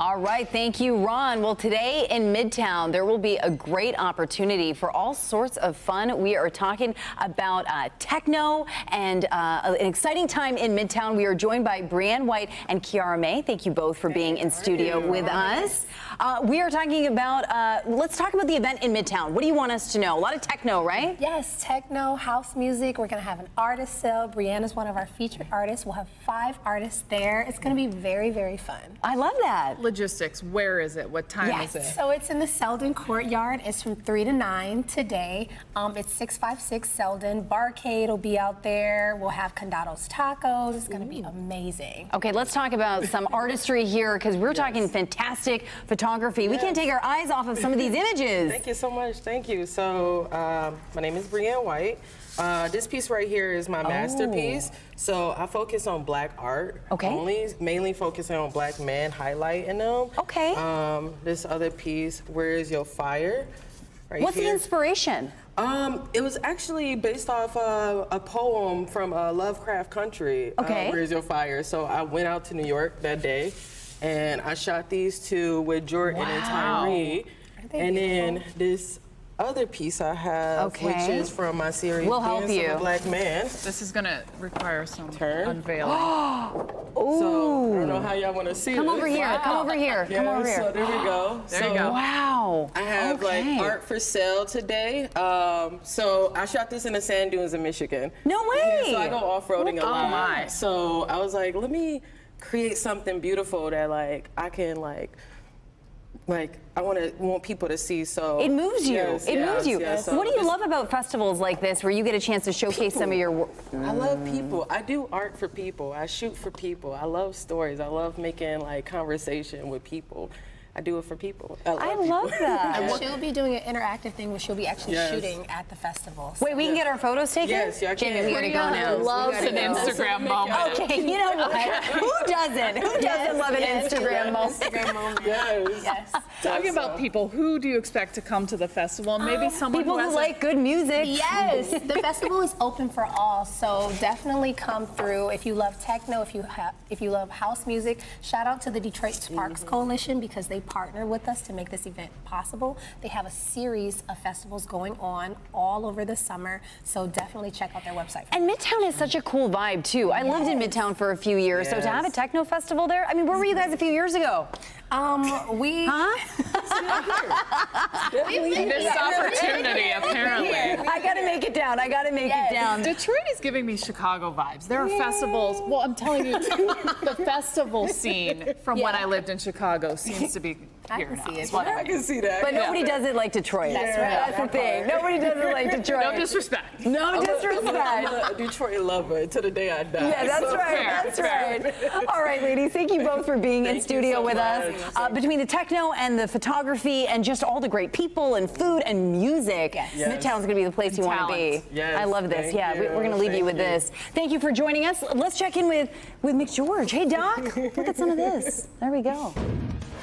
All right, thank you, Ron. Well, today in Midtown, there will be a great opportunity for all sorts of fun. We are talking about uh, techno and uh, an exciting time in Midtown. We are joined by Brianne White and Kiara May. Thank you both for being in studio with us. Uh, we are talking about, uh, let's talk about the event in Midtown. What do you want us to know? A lot of techno, right? Yes, techno, house music. We're going to have an artist sale. Brianne is one of our featured artists. We'll have five artists there. It's going to be very, very fun. I love that logistics. Where is it? What time yes. is it? So it's in the Selden Courtyard. It's from 3 to 9 today. Um, it's 656 Selden. Barcade will be out there. We'll have Condado's Tacos. It's going to be amazing. Okay, let's talk about some artistry here because we're yes. talking fantastic photography. Yes. We can't take our eyes off of some of these images. Thank you so much. Thank you. So um, my name is Brianne White. Uh, this piece right here is my oh. masterpiece. So I focus on black art. Okay. Only mainly focusing on black men, highlighting them. Okay. Um, this other piece, Where is Your Fire? Right What's here. the inspiration? Um, it was actually based off uh, a poem from uh, Lovecraft Country. Uh, okay. Uh, Where's Your Fire? So I went out to New York that day, and I shot these two with Jordan wow. and Tyree. And then this other piece I have, okay. which is from my series we'll help you. Black Man. This is gonna require some Turn. unveiling. Ooh. So I don't know how y'all want to see Come this. over here. Wow. Come over here. Yeah, Come over here. So there we go. There so you go. Wow. I have okay. like art for sale today. Um, so I shot this in the sand dunes in Michigan. No way. Yeah, so I go off-roading a lot. Oh my. So I was like, let me create something beautiful that like I can like like I want to want people to see. So it moves you. Yes, it yes, moves you. Yes, what do you love about festivals like this, where you get a chance to showcase people. some of your work? I love people. I do art for people. I shoot for people. I love stories. I love making like conversation with people. I do it for people. I love, I love that. and she'll be doing an interactive thing where she'll be actually yes. shooting at the festival. So. Wait, we can get our photos taken? Yes, yeah, Jamie, we gotta go now. Loves an go. Instagram moment. Okay, you know what? Who doesn't? Who doesn't yes, love an yes, Instagram moment? Instagram moment. yes. yes. Talking about people, who do you expect to come to the festival? Maybe um, someone people who, who like good music. Yes, the festival is open for all, so definitely come through. If you love techno, if you have, if you love house music, shout out to the Detroit Sparks mm -hmm. Coalition because they partner with us to make this event possible. They have a series of festivals going on all over the summer, so definitely check out their website. And Midtown is such a cool vibe, too. I lived in Midtown for a few years, yes. so to have a techno festival there, I mean, where were you guys a few years ago? Um, we. Huh? this opportunity, apparently. I gotta make it down. I gotta make yes. it down. Detroit is giving me Chicago vibes. There are Yay. festivals. Well, I'm telling you, the festival scene from yeah. when I lived in Chicago seems to be I can see it. I can see that. But nobody does it like Detroit. That's right. That's the thing. Nobody does it like Detroit. No disrespect. No disrespect. I'm a Detroit lover to the day I die. Yeah, that's so right. Fair, that's right. All right, ladies. Thank you both for being in studio so with much. us. Uh, between the techno and the photography and just all the great people and food and music, yes. yes. Midtown's going to be the place you want to be. Yes. I love this. Thank yeah, you. we're going to leave Thank you with you. this. Thank you for joining us. Let's check in with with McGeorge. Hey, Doc. Look at some of this. There we go.